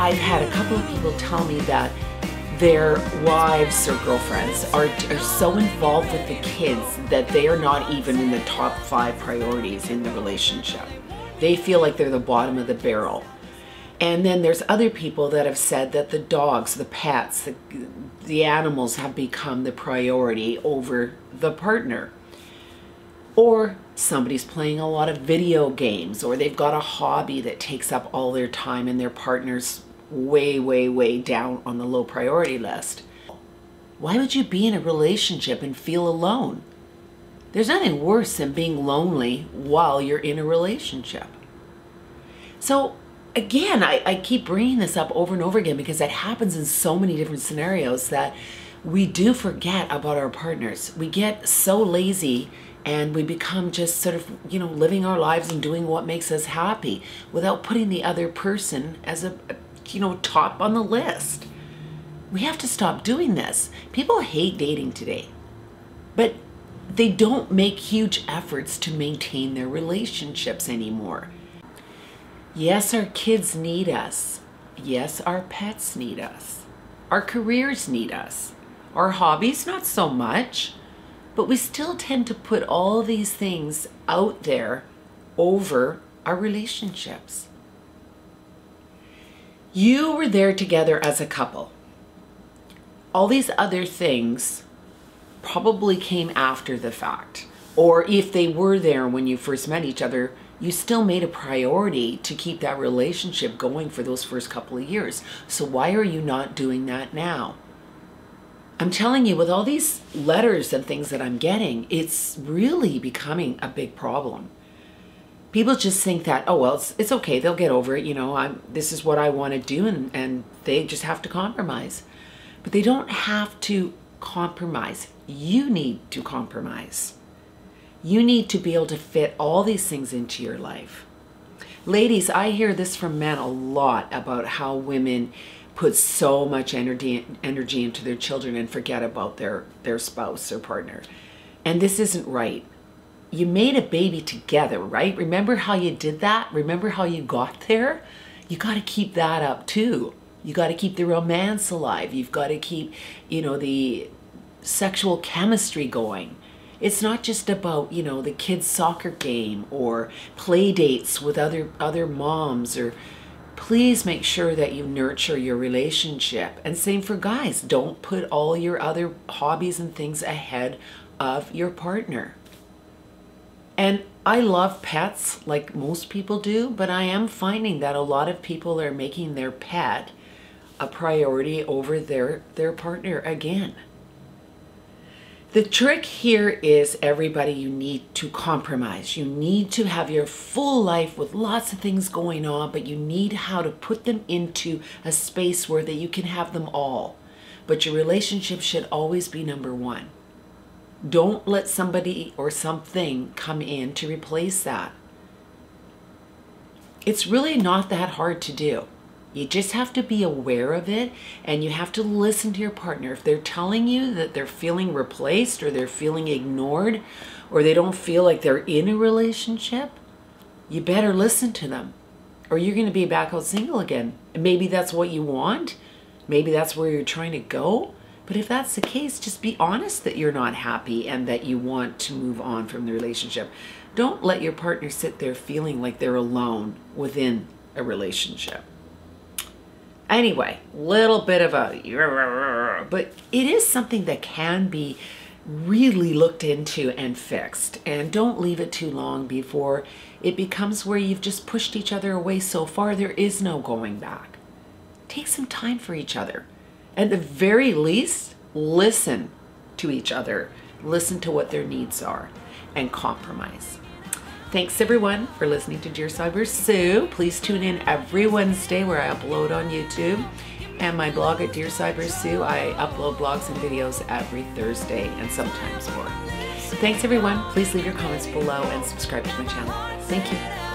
I've had a couple of people tell me that their wives or girlfriends are, are so involved with the kids that they are not even in the top five priorities in the relationship. They feel like they're the bottom of the barrel. And then there's other people that have said that the dogs, the pets, the, the animals have become the priority over the partner. Or somebody's playing a lot of video games, or they've got a hobby that takes up all their time and their partner's way, way, way down on the low priority list. Why would you be in a relationship and feel alone? There's nothing worse than being lonely while you're in a relationship. So, again, I, I keep bringing this up over and over again because that happens in so many different scenarios that we do forget about our partners. We get so lazy and we become just sort of, you know, living our lives and doing what makes us happy without putting the other person as a, you know, top on the list. We have to stop doing this. People hate dating today, but they don't make huge efforts to maintain their relationships anymore. Yes, our kids need us. Yes, our pets need us. Our careers need us. Our hobbies, not so much. But we still tend to put all these things out there over our relationships. You were there together as a couple. All these other things probably came after the fact. Or if they were there when you first met each other, you still made a priority to keep that relationship going for those first couple of years. So why are you not doing that now? I'm telling you, with all these letters and things that I'm getting, it's really becoming a big problem. People just think that, oh, well, it's, it's okay, they'll get over it, you know, I'm, this is what I want to do, and, and they just have to compromise. But they don't have to compromise. You need to compromise. You need to be able to fit all these things into your life. Ladies, I hear this from men a lot about how women put so much energy energy into their children and forget about their their spouse or partner. And this isn't right. You made a baby together, right? Remember how you did that? Remember how you got there? You got to keep that up too. You got to keep the romance alive. You've got to keep, you know, the sexual chemistry going. It's not just about, you know, the kids soccer game or play dates with other other moms or please make sure that you nurture your relationship. And same for guys, don't put all your other hobbies and things ahead of your partner. And I love pets like most people do, but I am finding that a lot of people are making their pet a priority over their, their partner again. The trick here is everybody, you need to compromise. You need to have your full life with lots of things going on, but you need how to put them into a space where that you can have them all. But your relationship should always be number one. Don't let somebody or something come in to replace that. It's really not that hard to do. You just have to be aware of it and you have to listen to your partner. If they're telling you that they're feeling replaced or they're feeling ignored or they don't feel like they're in a relationship, you better listen to them or you're going to be back out single again. And maybe that's what you want. Maybe that's where you're trying to go. But if that's the case, just be honest that you're not happy and that you want to move on from the relationship. Don't let your partner sit there feeling like they're alone within a relationship. Anyway, little bit of a, but it is something that can be really looked into and fixed. And don't leave it too long before it becomes where you've just pushed each other away so far there is no going back. Take some time for each other. At the very least, listen to each other. Listen to what their needs are and compromise. Thanks everyone for listening to Dear Sybersue. Please tune in every Wednesday where I upload on YouTube and my blog at Dear Sybersue. I upload blogs and videos every Thursday and sometimes more. Thanks everyone. Please leave your comments below and subscribe to my channel. Thank you.